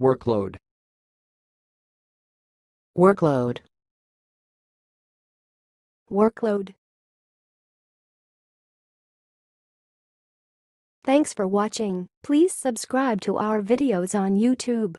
Workload. workload, Workload. Thanks for watching. Please subscribe to our videos on YouTube.